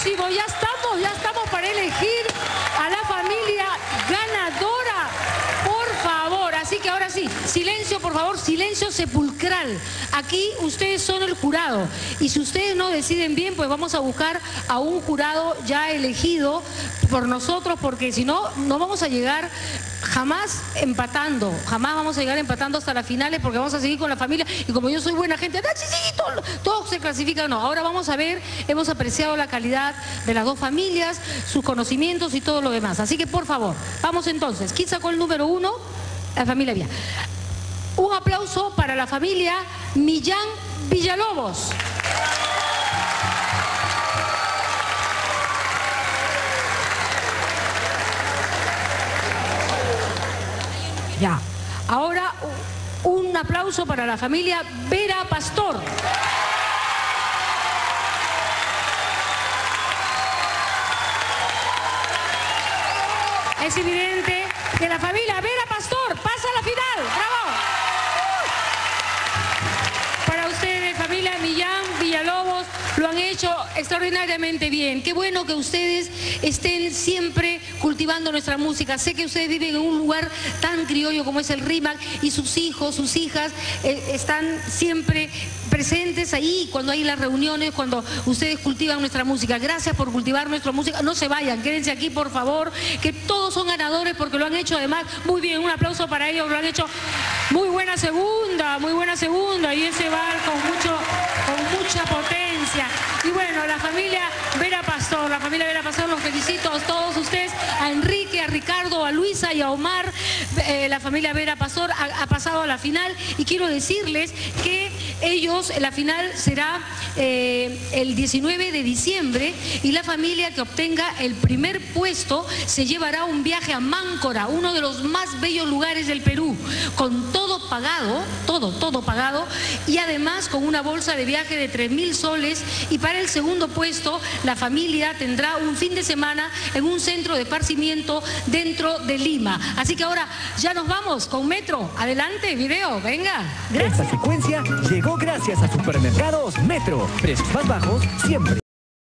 próximo. Ya estamos, ya estamos para elegir a la familia que ahora sí, silencio, por favor, silencio sepulcral. Aquí ustedes son el jurado. Y si ustedes no deciden bien, pues vamos a buscar a un jurado ya elegido por nosotros, porque si no, no vamos a llegar jamás empatando, jamás vamos a llegar empatando hasta las finales porque vamos a seguir con la familia y como yo soy buena gente, sí, sí, todo, todos se clasifican, no. Ahora vamos a ver, hemos apreciado la calidad de las dos familias, sus conocimientos y todo lo demás. Así que por favor, vamos entonces. ¿Quién sacó el número uno? La familia Vía. Un aplauso para la familia Millán Villalobos. Ya. Ahora un aplauso para la familia Vera Pastor. Es evidente que la familia Vera Pastor lo han hecho extraordinariamente bien. Qué bueno que ustedes estén siempre cultivando nuestra música. Sé que ustedes viven en un lugar tan criollo como es el RIMAC y sus hijos, sus hijas eh, están siempre presentes ahí cuando hay las reuniones, cuando ustedes cultivan nuestra música. Gracias por cultivar nuestra música. No se vayan, quédense aquí por favor, que todos son ganadores porque lo han hecho además muy bien. Un aplauso para ellos, lo han hecho muy buena segunda, muy buena segunda y ese va con mucho, con mucha la familia Vera Pastor, la familia Vera Pastor, los felicito a todos ustedes, a Omar. Eh, la familia Vera Pastor ha, pasado a la final y quiero decirles que ellos, la final será eh, el 19 de diciembre y la familia que obtenga el primer puesto se llevará un viaje a Máncora, uno de los más bellos lugares del Perú, con todo pagado, todo, todo pagado y además con una bolsa de viaje de 3 mil soles y para el segundo puesto la familia tendrá un fin de semana en un centro de esparcimiento dentro de Lima. Así que ahora ya nos vamos con Metro. Adelante, video, venga. Esta secuencia llegó gracias a Supermercados Metro. Precios más bajos siempre.